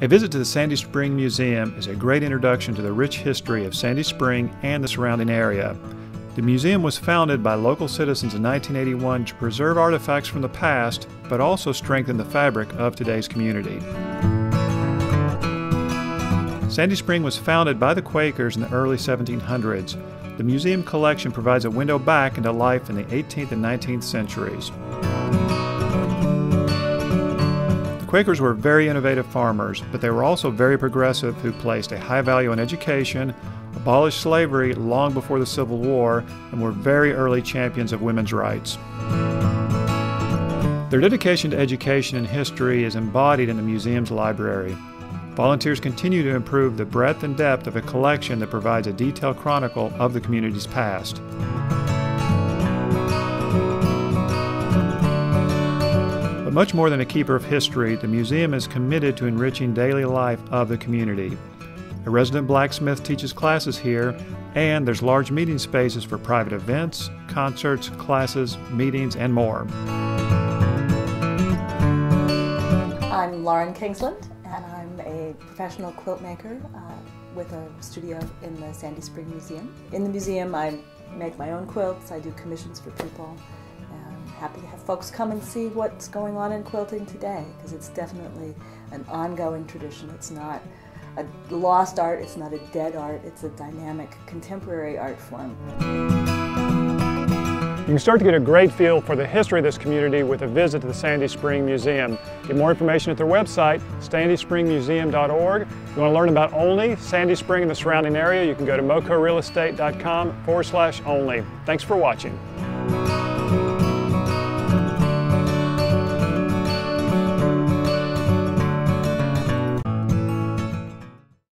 A visit to the Sandy Spring Museum is a great introduction to the rich history of Sandy Spring and the surrounding area. The museum was founded by local citizens in 1981 to preserve artifacts from the past, but also strengthen the fabric of today's community. Sandy Spring was founded by the Quakers in the early 1700s. The museum collection provides a window back into life in the 18th and 19th centuries. Quakers were very innovative farmers, but they were also very progressive who placed a high value on education, abolished slavery long before the Civil War, and were very early champions of women's rights. Their dedication to education and history is embodied in the museum's library. Volunteers continue to improve the breadth and depth of a collection that provides a detailed chronicle of the community's past. But much more than a keeper of history, the museum is committed to enriching daily life of the community. A resident blacksmith teaches classes here, and there's large meeting spaces for private events, concerts, classes, meetings, and more. I'm Lauren Kingsland, and I'm a professional quilt maker uh, with a studio in the Sandy Spring Museum. In the museum, I make my own quilts, I do commissions for people, I'm happy to have folks come and see what's going on in quilting today because it's definitely an ongoing tradition. It's not a lost art, it's not a dead art, it's a dynamic contemporary art form. You can start to get a great feel for the history of this community with a visit to the Sandy Spring Museum. Get more information at their website, sandyspringmuseum.org. If you want to learn about Olney Sandy Spring and the surrounding area, you can go to mocorealestate.com forward slash olney. Thanks for watching.